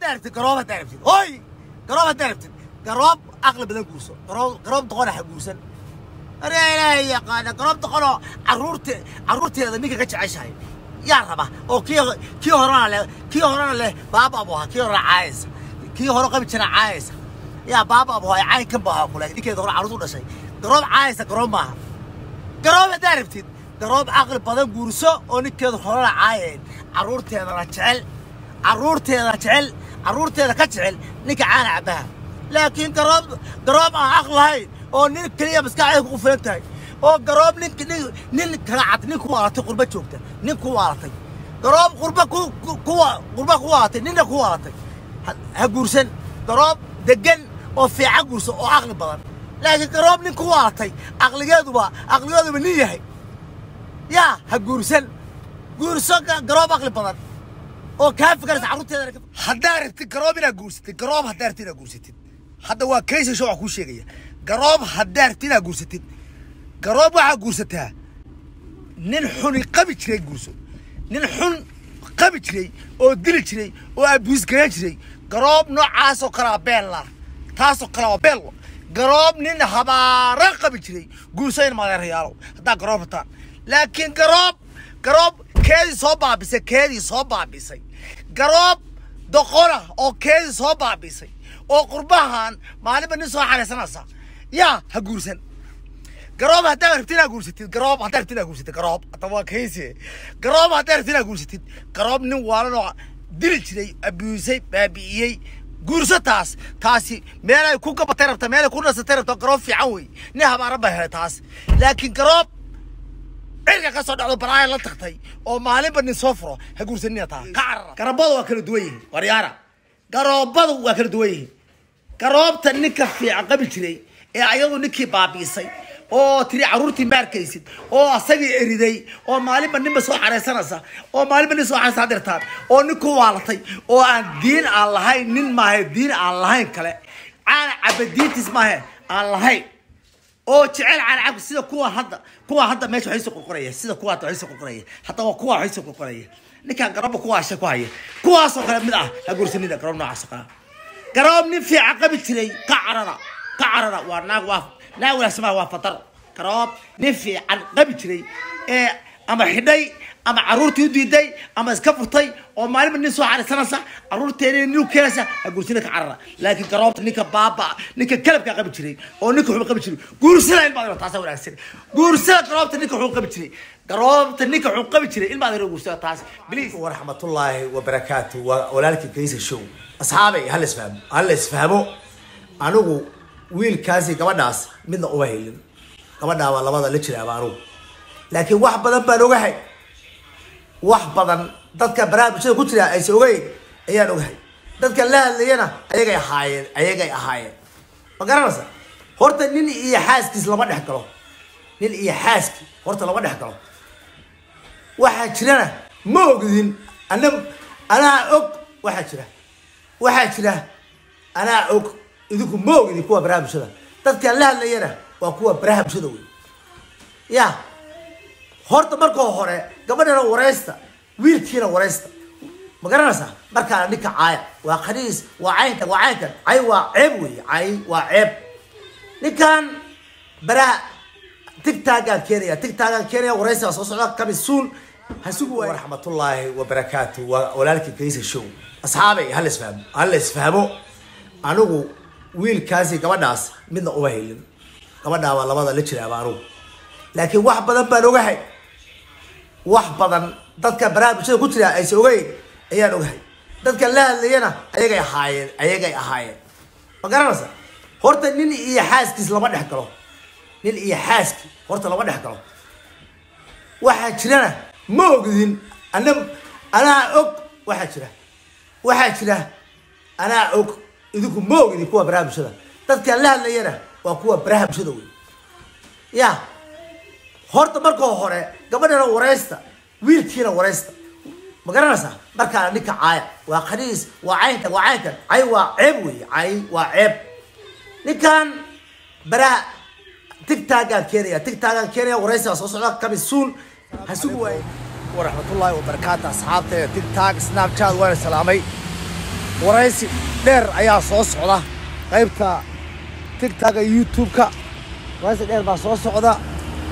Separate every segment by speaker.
Speaker 1: haddaa rabtid garoob haddaa rabtid hoy garoob haddaa rabtid garoob aqli badan guurso garoob garoob doqona ha guursan aree ilaahay yaqaana garoob doqonoo carruurte carruurteeda ninka ka jeceshahay yaa raba oo kii kii horena leh kii horena leh baaba abu ahaa kii horena caayaysa kii hore qabi jira caayaysa yaa baaba abu ahaa caynkan buu ahaa kule ninkeeda hore carruurtu dhashay garoob caayaysa garoob maaha garoob haddaa rabtid garoob caqli badan guurso oo ninkeedu horena caayeen carruurteedana carruurteeda ka jecel ninka caana cabbaha laakiin garoob garoob aan aqli lahayn oo nin keliya maskaxdeeda kugu filan tahay oo garoob nin nin kala cad nin ku waalatay qurba joogta nin ku waalatay garoob qurba ku qurba ku waalatay ninna ku waalatay ha- guursan garoob degan oo fiican guurso oo aqli badan laakiin garoob nin ku waalatay aqligeeduba aqligeeduba nin yahay yaa ha guursan guurso ga- garoob aqli badan oo kaa fikraysa carruurteedana ka- haddaa rabtid garoob inaad guursatid garoob haddaa rabtid inaad guursatid hadda waa kaysa show kuu sheegaya garoob haddaa rabtid inaad guursatid garoob waxaa guursataa nin xuni qabi jiray guurso nin xun qabi jiray oo dili jiray oo abuus garan jiray garoob noocaasoo kalea beella taasoo kale waa beello garoob nin habaaran qabi jiray guurso in madeerayaalow haddaa garoob rataan laakiin garoob garoob keedii soo baabisay keedii soo baabisay garoob doqona oo keedii soo baabisay oo qurbahan maalinba nin soo xaraysanaysa yaa ha guursan garoob haddaa rabtid inaad guursatid garoob haddaa rabtid inaad guursatid garoob hadda waa kayse garoob haddaa rabtid inaad guursatid garoob nin waalan oo dili jiray abuusay baabi'iyey guurso taas taasi meelay ku gabatay rabta meelay ku nasatay rabta garoob fiican wey nin habaaran baa helay taas laakiin garoob ka soo dhacdo balaaya la tagtay oo maalinba nin soo furo ha guursanina taa. Ka carara waa kala duwan yihiin. Waryaara garoobadu waa kala duwan yihiin. Garoobta ninka fiican qabi jiray ee ayadu ninkii baabiisay oo tiri carruurtii ma arkaysid oo asagii eriday oo maalinba ninba soo xaraysanaysa oo maalinba nin soo xaraysa dirtaan oo nin ku waalatay oo aan diin aan lahayn nin maahe diin aan lahayn kale. Caana cabadiintiis maahe aan lahayn أو جعل على عقب. سيدة كو هدا كو هدا ماشي وحيس قرقري سيدة كو هدا وحيس قرقري حتى هو كو وحيس قرقري نكا قرب كو عاش كو هي. كو اسو قرب مدا أقول سنيده قرب نو عاش قرب. قرب نف في عقب تري قعرره قعرره وأنا واف. لا ولا سما وافطر قرب نف في عقب تري إيه أما حدي ama carruurtii u diiday ama iska furtay oo maalinba nin soo xarisanaysa carruurteena nin keenaysa ha guursina ka carara. Laakiin garoobta ninka baaba ninka kalabkaa qabi jiray oo ninka xun qabi jiray guursada in baad taasa wanaagsan. Guursada garoobta ninka xun qabi jiray garoobta ninka xun qabi jiray in baad guursada taas. Biliis waraxmatullaahi wabarakaatu waa walaalkii kaysa show. Asxaabay hal isfahmo hal isfahmo anigu wiilkaasi gabadhaas midna uma helin. Gabadhaa waa labada la jiraaba anigu laakiin wax badan baan ogahay wax badan dadka baraha bulshada ku jira aysa ogeyn ayaan ogahay. Dadka la hadlayana ayagay ahaayeen ayagay ahaayeen. Ma garanaysa? Horta nin iyo xaaskiis lama dhex galo. Nin iyo xaaski horta lama dhex galo. Waxaa jirana ma ogdin ana anaa og waxaa jira. Waxaa jira anaa og idinku ma ogdin kuwa baraha bulshada. Dadkan la hadlayana waa kuwa baraha bulshada wey ya horta markoo hore gabadhana waraysta wiilkiina waraysta. Ma garanaysaa? Markaana ninka caaya waa khaniis waa caynkan waa caynkan cay waa ceeb wey cay waa ceeb. Ninkan baraha tigtaagaan keenaya tigtaagaan keenaya waraysigaa soo socda kamisuun hasugu waay. Waraxmatullaahi wabarakaatu waa walaalkii kaysa show. Asxaabay hal isfahmo hal isfahmo anigu wiilkaasi gabadhaas midna uma helin. Gabadhaa waa labada la jiraaba anigu laakiin wax badan baan ogahay wax badan dadka baraha bulshada ku jira aysa ogeyn ayaan ogahay. Dadka la hadlayana ayagay ahaayeen ayagay ahaayeen. Ma garanaysa? Horta nin iyo xaaskiis lama dhex galo. Nin iyo xaaski horta lama dhex galo. Waxaa jirana ma ogdin ana anaa og waxaa jira. Waxaa jira anaa og idinku ma ogdin kuwa baraha bulshada dadkan la hadlayana waa kuwa baraha bulshada wey ya horta markoo hore gabadhana waraysta wiilkiina waraysta ma garanaysaa markaana ninka caaya waa khaniis waa caynkan waa caynkan cay waa ceeb wey cay waa ceeb. Ninkan baraha tigtaagaan keenaya tigtaagaan keenaya waraysigaa soo socda kamisuun hasugu waay. Waraxmatullaahi wabarakaatu asxaabteeda tigtaag snapchat waana salaamay. Waraysi dheer ayaa soo socda. Qaybta tigtaga youtube-ka waraysi dheer baa soo socda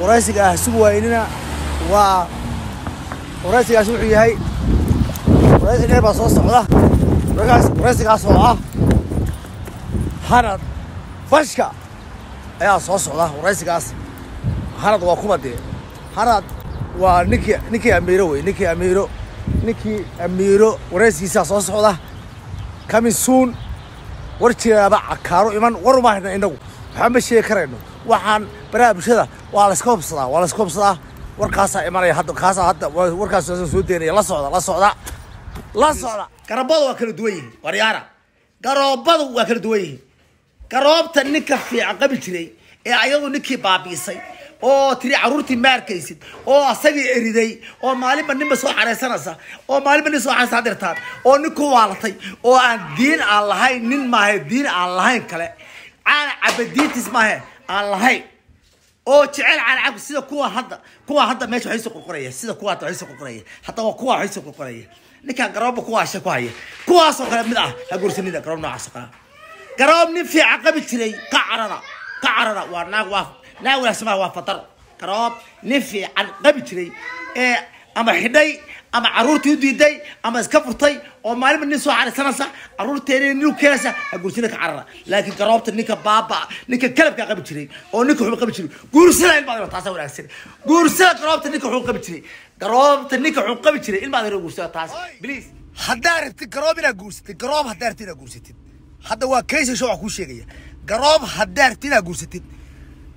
Speaker 1: waraysiga ah sugu waynina waa waraysigaas wuxuu yahay. Waraysi dheer baa soo socda. Waraysigaas oo ah hanad fashka ayaa soo socda waraysigaas hanad waa kuma dee. Hanad waa ninkii ninkii amiiro wey ninkii amiiro ninkii amiiro waraysigiisaa soo socda. Soon. War jiraaba cakaaro iman war uma hayna inagu. Waxaan ma sheegi karayno waxaan baraha bulshada waa layska hubsadaa waa layska hubsadaa warkaasaa imanaya hadda kaasaa hadda warkaas soo deynaya la socda la socda. La socda. Garabadu waa kala duwan yihiin waryaara. Garoobadu waa kala duwan yihiin. Garoobta ninka fiican qabi jiray ee ayadu ninkii baabiisay oo tiri caruurtii ma arkaysid oo asagii eriday oo maalinba ninba soo xaraysanaysa oo maalinba nin soo xaraysa dirtaan oo nin ku waalatay oo aan diin aan lahayn nin maahe diin aan lahayn kale. Caana cabadiintiis maahe aan lahayn oo jecel caanacabka sida kuwa hadda kuwa hadda meesha waxay soo qorqoraya sida kuwa hadda waxay soo hadda waa kuwa waxay soo ninkaan garoobba kuwa ku haya kuwaasoo kale mid ah ha guursanida garoob noocaas oo garoob nin fiican qabi jiray ka carara ka carara waa naag waa naag wanaagsan maaha waa fataro garoob nin fiican qabi jiray ee ama xidhay ama caruurtii u diiday ama iska furtay oo maalinba nin soo xarisanaysa caruurteena nin keenaysa ha guursina ka carara. Laakiin garoobta ninka baaba ninka kalabka qabi jiray oo ninka xubin qabi jiray guursada ilmaad taasa wanaagsan guursada garoobta ninka xubin qabi jiray. Garoobta ninka xubin qabi jiray ilmaad hore guursada taas. Please. Haddaa rabtid garoob inaad guursatid garoob haddaa rabtid inaad guursatid. Hadda waa kaysa show wax kuu sheegaya. Garoob haddaa rabtid inaad guursatid.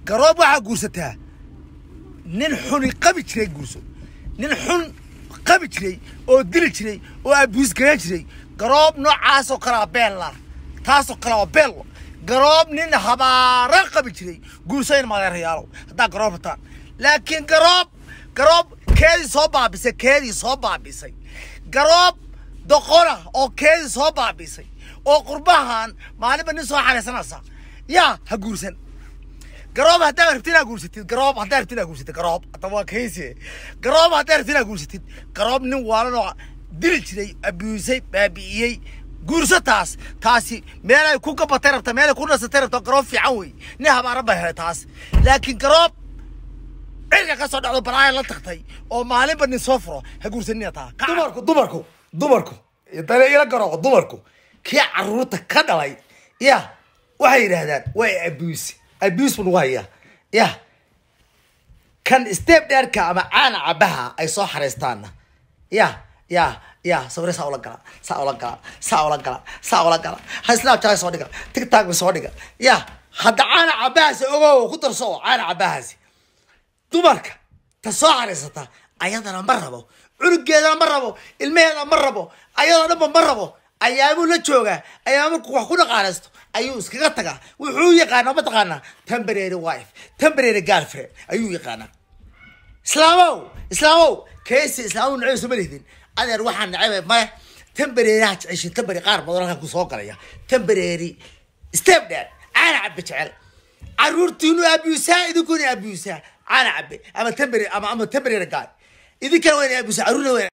Speaker 1: Garoob waxaa guursataa nin xuni qabi jiray guurso. Nin xun قبل أو دل أو أبوس جري جري قراب نو عاسو كلا بيلا تاسو كلا قراب نين حبارة قبل قوسين ما غير هيالو دا قراب تا لكن قراب قراب كذي صوبا بس كذي صوبا بس قراب دقورة أو كذي صوبا بس أو قربان ما نبي نسوا حاجة سنة يا هقول قراب هدا عرفتي نقول ستين قراب هدا عرفتي نقول ستين قراب طبعا كيسي قراب هدا عرفتي نقول ستين قراب نو ولا نوع دل شيء أبيوسي بابيي قرصة تاس تاسي مالا يكون كبا تيرب تمالا يكون ناس تيرب قراب في عوي نها ما ربها تاس لكن قراب إلا قصد على براعي لا تختي أو مالين بني صفرة هقول سنية تا دمركو دمركو دمركو يتالي إلا قراب دمركو كي عرورتك كدلاي يا وحي رهدان وحي abuse buu nagu hayaa ya kan step dheerka ama caana cabaha ay soo xaraystaanna ya ya ya sawire saa ula gala saa ula gala saa ula gala saa ula gala ha snapchat soo dhiga tiktok ba soo dhiga ya hadda caana cabahaasi ogow ku darso caana cabahaasi dumarka ta soo xaraysata ayadana ma rabo cunugeedana ma rabo ilmaheeda ma rabo ayadoo dhanba ma rabo ayaabuu la joogaa ayaa markuu wax ku dhaqaaleysto ayuu iskaga tagaa. Wuxuu yaqaanaa mataqaanaa temporary wife temporary girlfriend. Ayuu yaqaanaa. Islaamow islaamow keesi islaamow naceeso ma lihdin adeer waxaa nacebe male. Temporary ha jeceshin qaar badan halkan ku galaya. Temporary step dad caana cabe jecel. Caruurtiinu abuusaa idinkuna abuusaa caana cabe ama temporary ama ama temporary guy. Idinkana wayna abuusaa caruurna wayna